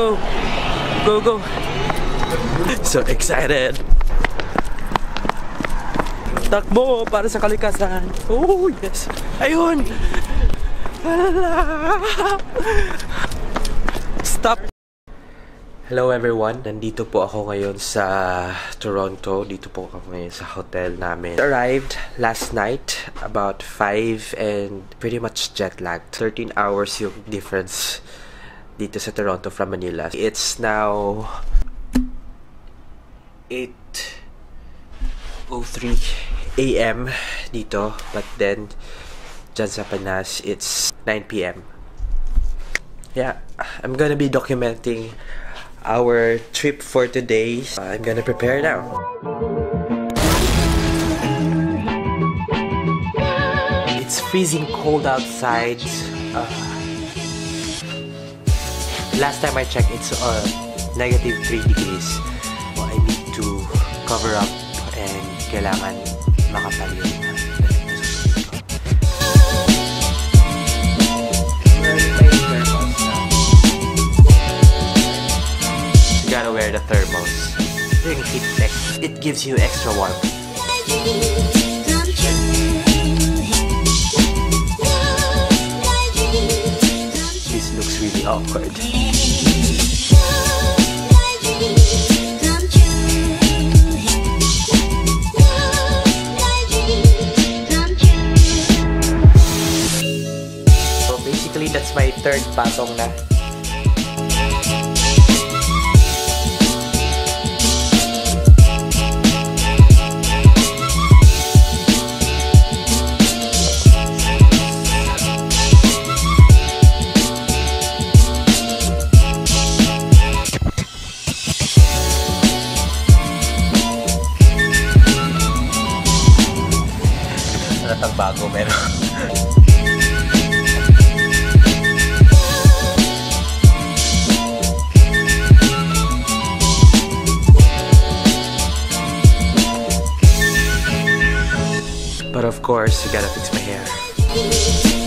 Go! Go, go! So excited! Takbo para sa kalikasan. Oh, yes! Ayun! Stop! Hello everyone! Nandito po ako ngayon sa Toronto. Dito po ako ngayon sa hotel namin. Arrived last night about 5 and pretty much jet lagged. 13 hours yung difference dito sa Toronto from Manila. It's now 8.03 a.m. dito. But then, dyan sa Panas, it's 9 p.m. Yeah, I'm gonna be documenting our trip for today. I'm gonna prepare now. It's freezing cold outside. Uh, last time I checked, it's uh, negative 3 degrees. So I need to cover up and kailangan makapal yung You gotta wear the thermals. It, it gives you extra warmth. Awkward. So basically, that's my third patong na. Bago meron? But of course, you gotta fix my hair.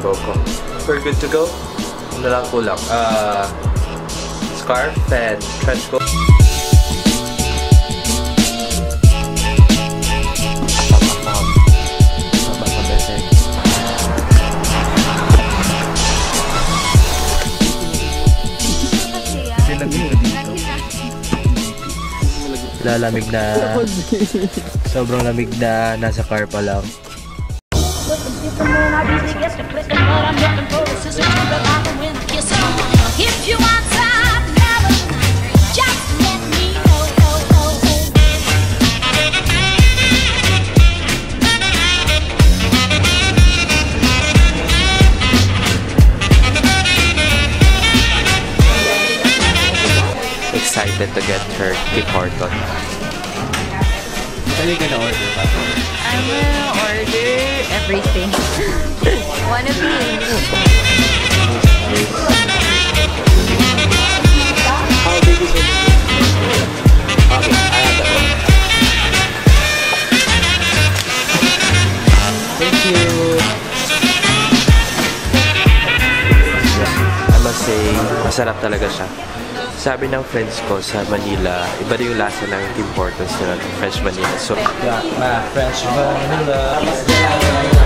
Ko. We're good to go. Ano lang kulang? Uh, scarf and trench coat. Lalamig na sobrang lamig na nasa car pa lang. To get her Tim Horton. Ano yung gonna order pa? I will order everything. One of these. How big is it? Okay, I have that one. Thank you. I must say, masarap talaga siya. Sabi ng friends ko sa Manila, iba rin yung lasa ng Tim Hortons nila, French Manila. So, yeah, French Manila.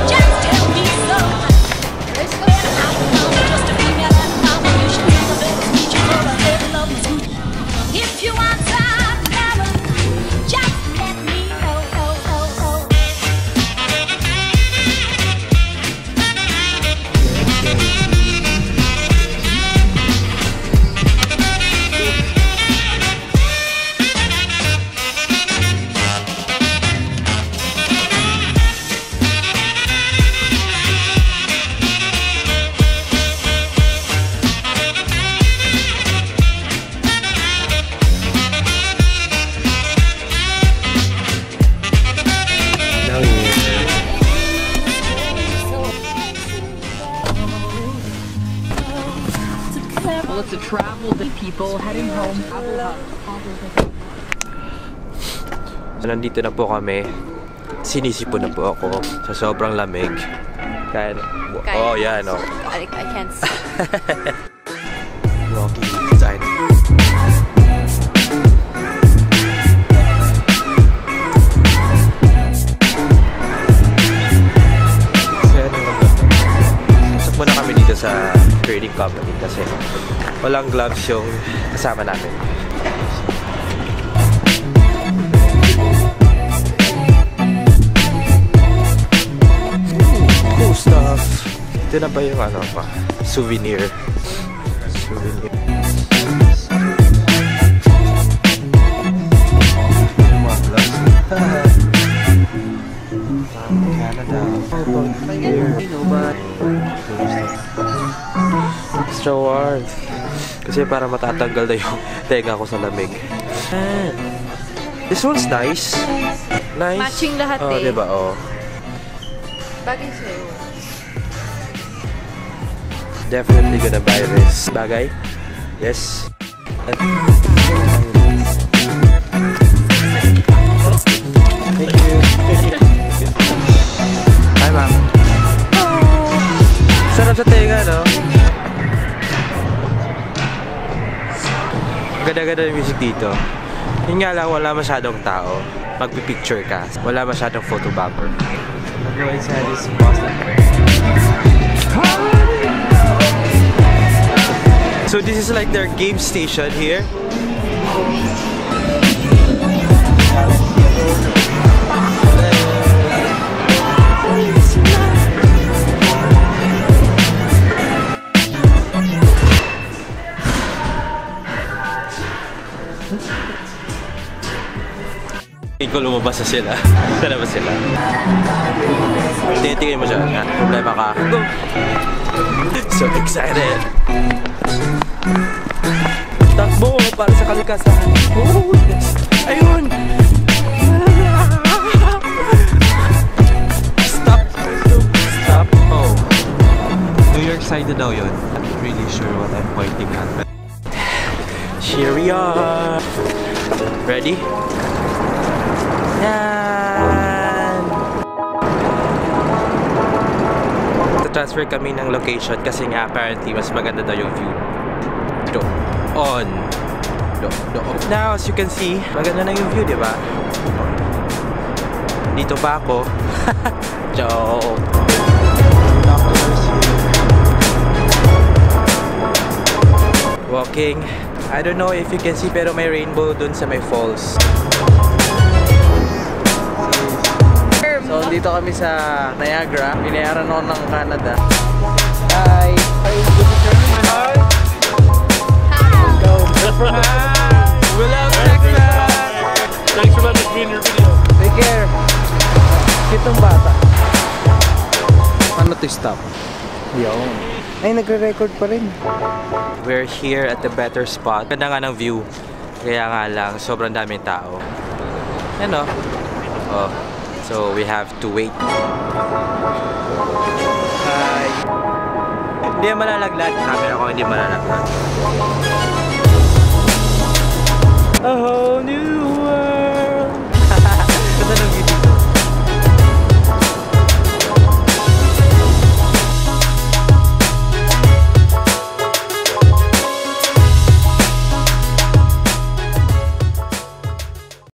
People heading home. Nandito na po kami. Sinisipo na po ako sa sobrang lamig. Kaya, oh yan oh. I, I can't see. company kasi walang gloves yung kasama namin. Cool stuff. Ito na ba yung ano pa? Souvenir. Souvenir. Canada. Extra warmth. Kasi para matatanggal na yung tenga ko sa lamig. Ah. This one's nice. Nice. Matching lahat oh, eh. Diba? Oh. Bagay sa'yo. Definitely gonna buy this. Bagay? Yes. Thank you. Hi, ma'am. Sarap sa tenga, no? Ganda-ganda yung music dito. Yun nga lang, wala masyadong tao. Magpipicture ka. Wala masyadong photo bumper. So this is like their game station here. Ikaw lumabas na sila. Sana ba sila? Tinitingin mo siya. Ha? Problema ka. Go! So excited! Takbo para sa kalikasan. Oh, yes. Ayun! Stop! Stop! Oh. New York side na daw yun. I'm not really sure what I'm pointing at. Here we are! Ready? Transfer kami ng location kasi nga apparently mas maganda daw yung view. Doon. Do, doon. Now, as you can see, maganda na yung view, di ba? Dito pa ako. Joke. Walking. I don't know if you can see pero may rainbow dun sa may falls. So, dito kami sa Niagara. Binayaran ako ng Canada. Hi! Hi! We love Texas! Thanks for letting us be in your video. Take care! Kitong bata. Ano to stop? Yun. Ay, nagre-record pa rin. We're here at the better spot. Ganda nga ng view. Kaya nga lang, sobrang daming tao. Ano? Oh. So, we have to wait. Hi! Hindi malalaglag. Camera ko hindi malalaglag.